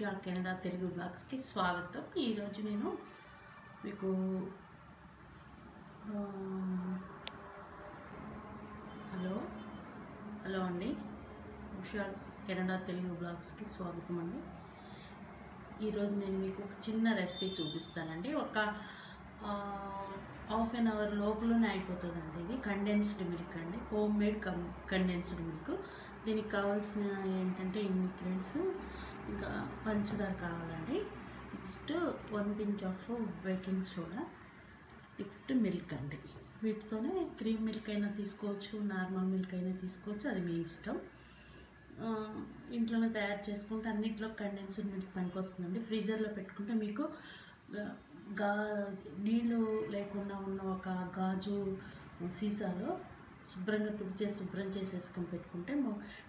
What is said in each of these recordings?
Usha Canada Telugu బ్లాగ్స్కి స్వాగతం. ఈరోజు నేను మీకు హలో హలో అండి. ఉషా కెనడా తెలుగు బ్లాగ్స్కి స్వాగతం అండి. ఈరోజు నేను మీకు ఒక చిన్న రెసిపీ చూపిస్తానండి. ఒక హాఫ్ అన్ అవర్ లోపలనే అయిపోతుందండి ఇది. కండెన్స్డ్ మిల్క్ అండి. Home made come condensed milk. దీనికి కావాల్సిన ఏంటంటే ఇంగ్రీడియంట్స్ ఇంకా పంచదార కావాలండి. Next one pinch of baking soda. Next milk అండి. వీటితోనే క్రీమ్ మిల్క్ అయినా తీసుకోవచ్చు నార్మల్ మిల్క్ అయినా తీసుకోవచ్చు అది మీ ఇష్టం. ఇంట్లోనే తయారు చేసుకుంటే అన్నింటిలో కండెన్స్డ్ మిల్క్ పనికి వస్తుందండి ఫ్రీజర్లో పెట్టుకుంటే మీకు గా- నీళ్ళు లేకుండా ఉన్న ఒక గాజు సీసాలో శుభ్రంగా తుడిచేసి శుభ్రం చేసేసుకొని పెట్టుకుంటే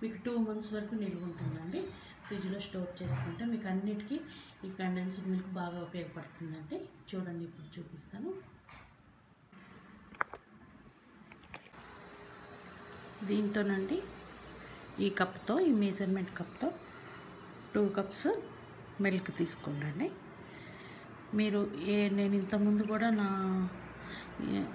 మీకు టూ మంత్స్ వరకు నిల్వ ఉంటుందండి. ఫ్రిడ్జ్లో స్టోర్ చేసుకుంటే మీకు అన్నిటికీ ఈ కండెన్స్డ్ మిల్క్ బాగా ఉపయోగపడుతుందండి. చూడండి ఇప్పుడు చూపిస్తాను. దీంతోనండి ఈ కప్తో ఈ మెజర్మెంట్ కప్తో టూ కప్స్ మిల్క్ తీసుకోండి మీరు ఏ నేను ఇంతకుముందు కూడా నా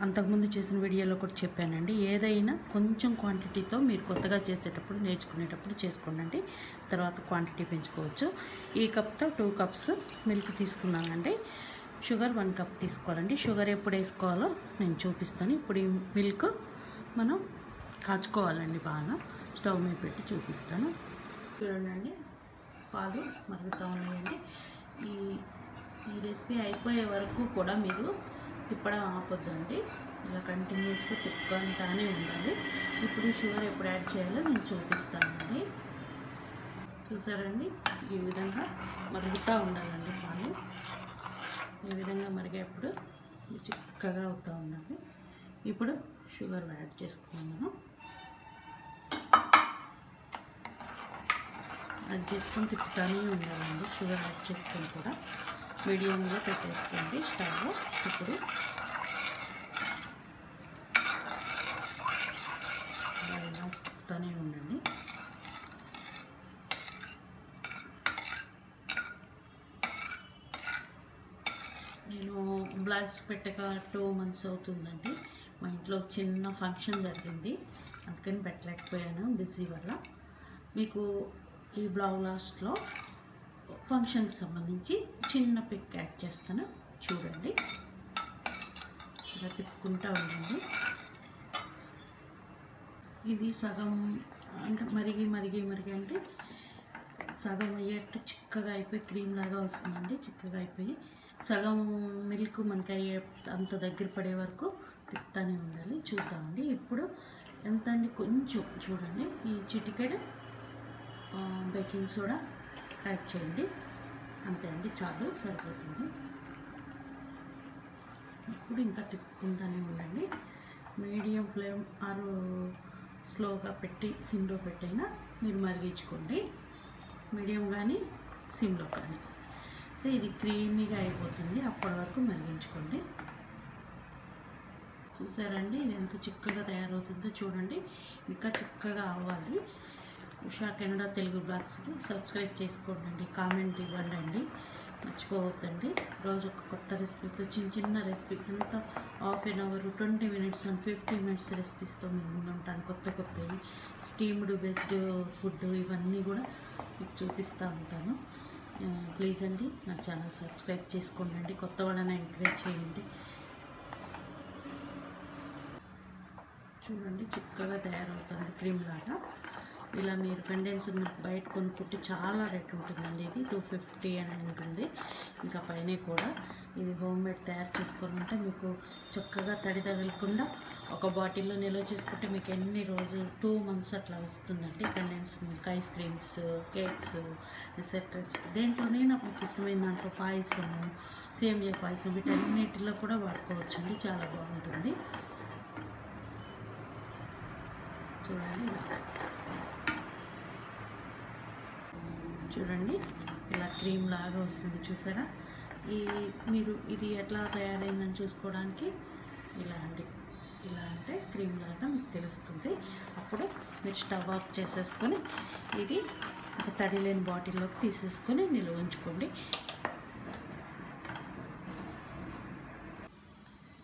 అంతకుముందు చేసిన వీడియోలో కూడా చెప్పానండి. ఏదైనా కొంచెం క్వాంటిటీతో మీరు కొత్తగా చేసేటప్పుడు నేర్చుకునేటప్పుడు చేసుకోండి తర్వాత క్వాంటిటీ పెంచుకోవచ్చు. ఈ కప్తో టూ కప్స్ మిల్క్ తీసుకున్నానండి. షుగర్ వన్ కప్ తీసుకోవాలండి. షుగర్ ఎప్పుడు వేసుకోవాలో నేను చూపిస్తాను. ఇప్పుడు ఈ మిల్క్ మనం కాచుకోవాలండి బాగా. స్టవ్ మీద పెట్టి చూపిస్తాను. చూడండి పాలు మరుగుతూ ఉన్నాయండి. ఈ ఈ రెసిపీ అయిపోయే వరకు కూడా మీరు తిప్పడం ఆపొద్దండి. ఇలా కంటిన్యూస్గా తిప్పుకుంటానే ఉండాలి. ఇప్పుడు షుగర్ ఎప్పుడు యాడ్ చేయాలో నేను చూపిస్తానండి. చూసారండి? ఈ విధంగా మరుగుతూ ఉండాలండి పాలు. ఈ విధంగా మరిగేప్పుడు చిక్కగా అవుతూ ఉండాలి. ఇప్పుడు షుగర్ యాడ్ చేసుకున్నాను యాడ్ చేసుకొని తిప్పుతానే ఉండాలండి. షుగర్ యాడ్ చేసుకొని కూడా. మీడియంలో పెట్టేసుకోండి స్టవ్. ఇప్పుడు ఇలా ఉండండి. నేను బ్లాగ్స్ పెట్టక టూ మంత్స్ అవుతుందండి. మా ఇంట్లో చిన్న ఫంక్షన్ జరిగింది. అందుకని పెట్టలేకపోయాను బిజీ వల్ల. మీకు ఈ బ్లాగ్ లాస్ట్లో ఫంక్షన్కి సంబంధించి చిన్న పిక్ యాడ్ చేస్తాను. చూడండి. ఇలా తిప్పుకుంటా ఉండండి. ఇది సగం అంటే మరిగి మరిగి మరిగి అంటే సగం అయ్యేట్టు చిక్కగా అయిపోయి క్రీమ్ లాగా వస్తుందండి. చిక్కగా అయిపోయి సగం మిల్క్ మనకి అయ్యే అంత దగ్గర పడే వరకు తిప్పుతానే ఉండాలి. చూద్దామండి. ఇప్పుడు ఎంత అండి కొంచెం చూడండి. ఈ చిటికెడ్ బేకింగ్ సోడా యాడ్ చేయండి. అంతే అండి చాలు సరిపోతుంది. ఇప్పుడు ఇంకా తిప్పుకుంటానే ఉండండి. మీడియం ఫ్లేమ్ ఆరు స్లోగా పెట్టి సిమ్లో పెట్టైనా మీరు మరిగించుకోండి. మీడియం కానీ సిమ్లో కానీ. అయితే ఇది క్రీమీగా అయిపోతుంది అప్పటి వరకు మరిగించుకోండి. చూసారండి ఇది ఎంత చిక్కగా తయారవుతుందో చూడండి. ఇంకా చిక్కగా అవ్వాలి. ఉషా కెనడా తెలుగు బ్లాగ్స్కి సబ్స్క్రైబ్ చేసుకోండి కామెంట్ ఇవ్వండి మర్చిపోవద్దండి. రోజు ఒక కొత్త రెసిపీతో చిన్న చిన్న రెసిపీ ఎంత half an hour twenty minutes and fifty minutes రెసిపీస్తో మేము ముందు ఉంటాను కొత్త కొత్తవి స్టీమ్డ్ బెస్డ్ ఫుడ్ ఇవన్నీ కూడా మీకు చూపిస్తూ ఉంటాను. ప్లీజ్ అండి నా ఛానల్ సబ్స్క్రైబ్ చేసుకోండి కొత్త వాళ్ళని ఎంకరేజ్ చేయండి. చూడండి చిక్కగా తయారవుతుంది క్రీమ్ లాగా. ఇలా మీరు కండెన్స్ బయట కొనుక్కుంటే చాలా రేట్ ఉంటుందండి. ఇది టూ ఫిఫ్టీ అని ఉంటుంది. ఇంకా పైన కూడా ఇది హోమ్ మేడ్ తయారు ఉంటే మీకు చక్కగా తడి తగలకుండా ఒక బాటిల్లో నిల్వ చేసుకుంటే మీకు ఎన్ని రోజులు టూ మంత్స్ అట్లా వస్తుందండి. Condense milk ice creams cakes etcetera దేంట్లోనే నాకు ఇష్టమైన దాంట్లో పాయసము సేమియా పాయసం వీటన్నిటిలో కూడా వాడుకోవచ్చండి. చాలా బాగుంటుంది. చూడండి ఇలా. చూడండి. ఇలా క్రీమ్ లాగా వస్తుంది చూసారా? ఈ మీరు ఇది ఎట్లా తయారైందని చూసుకోవడానికి ఇలా అండి. ఇలా అంటే క్రీమ్ లాగా మీకు తెలుస్తుంది. అప్పుడు మీరు స్టవ్ ఆఫ్ చేసేసుకొని ఇది ఒక తడి లేని బాటిల్లోకి తీసేసుకొని నిల్వ ఉంచుకోండి.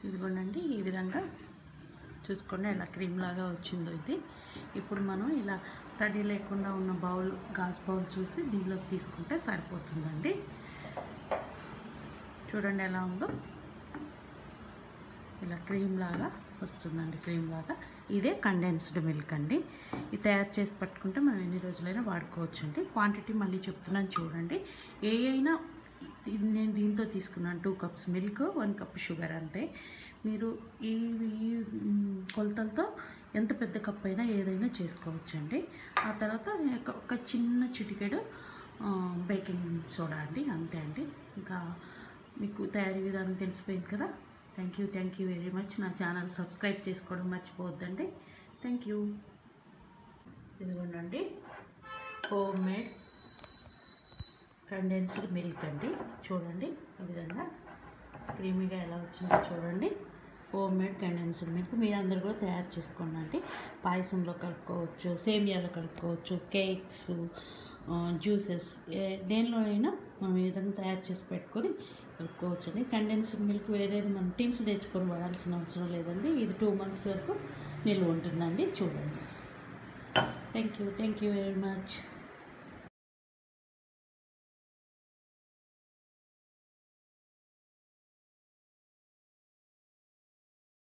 ఇదిగోండి ఈ విధంగా చూసుకోండి ఇలా క్రీమ్ లాగా వచ్చిందో ఇది. ఇప్పుడు మనం ఇలా తడి లేకుండా ఉన్న బౌల్ గాజు బౌల్ చూసి దీనిలోకి తీసుకుంటే సరిపోతుందండి. చూడండి ఎలా ఉందో. ఇలా క్రీమ్ లాగా వస్తుందండి క్రీమ్ లాగా. ఇదే కండెన్స్డ్ మిల్క్ అండి. ఇది తయారు చేసి పట్టుకుంటే మనం ఎన్ని రోజులైనా వాడుకోవచ్చండి. క్వాంటిటీ మళ్ళీ చెప్తున్నాను చూడండి. ఏ అయినా నేను దీంతో తీసుకున్నాను two cups milk one cup sugar అంతే. మీరు ఈ ఈ కొలతలతో ఎంత పెద్ద కప్ అయినా ఏదైనా చేసుకోవచ్చండి. ఆ తర్వాత ఒక- చిన్న చిటికెడు బేకింగ్ సోడా అండి అంతే అండి. ఇంకా మీకు తయారీ విధానం తెలిసిపోయింది కదా. Thank you thank you very much. నా ఛానల్ సబ్స్క్రైబ్ చేసుకోవడం మర్చిపోవద్దండి. Thank you. ఇదిగోండి హోమ్ మేడ్ కండెన్స్డ్ మిల్క్ అండి. చూడండి ఈ విధంగా క్రీమీగా ఎలా వచ్చిందో చూడండి. హోమ్ మేడ్ కండెన్స్డ్ మిల్క్ మీరు అందరు కూడా తయారు చేసుకోండి అండి పాయసంలో కలుపుకోవచ్చు సేమియాలో కలుపుకోవచ్చు కేక్స్ జ్యూసెస్ ఏ దేనిలో అయినా మనం ఈ విధంగా తయారు చేసి పెట్టుకొని కలుపుకోవచ్చు అండి కండెన్స్డ్ మిల్క్ వేరేది మనం టిన్స్ తెచ్చుకొని వాడాల్సిన అవసరం లేదండి. ఇది టూ మంత్స్ వరకు నిల్వ ఉంటుందండి. చూడండి. Thank you thank you very much.